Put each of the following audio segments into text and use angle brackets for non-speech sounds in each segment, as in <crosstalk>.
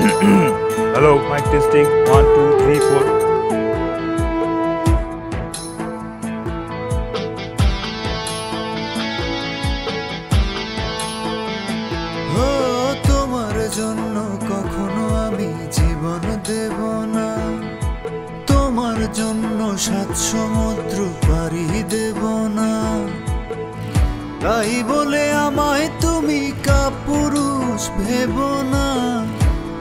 <coughs> Hello, mic testing. One, two, three, four. তোমার জন্য কখনো আমি জীবন দেব না তোমার জন্য সাত সমুদ্র পাড়ি দেব না তাই বলে আমায় তুমি কাপুরুষ ভেব না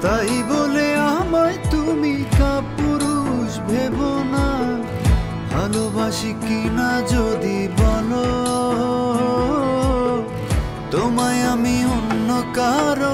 তাই বলে আমায় তুমি কাপুরুষ, ভেব না। ভালোবাসি কিনা যদি বলো, তোমায় আমি অন্য কারও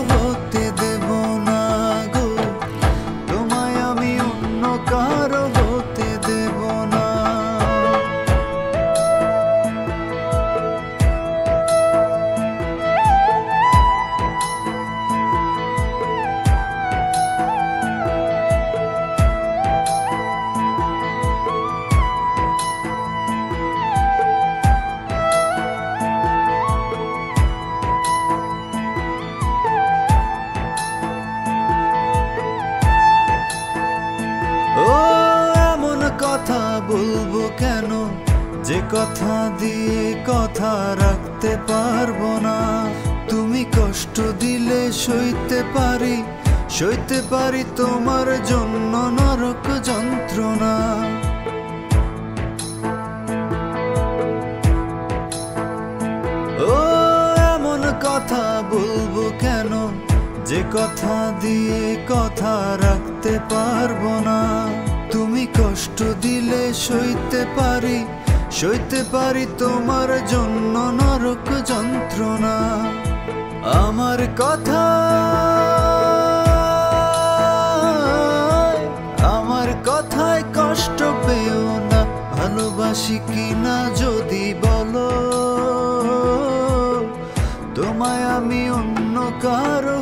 বলব কেন? যে কথা দিয়ে কথা রাখতে পারব না। তুমি কষ্ট দিলে সইতে পারি সইতে পারি তোমার জন্য নরক যন্ত্রণা। ও, এমন কথা বলব কেন? যে কথা দিয়ে কথা রাখতে পারব সইতে পারি সইতে পারি তোমার জন্য নরক যন্ত্রণা। আমার কথা, আমার কথায় কষ্ট পেও না, ভালোবাসি কিনা যদি বলো। তোমায় আমি অন্য কারও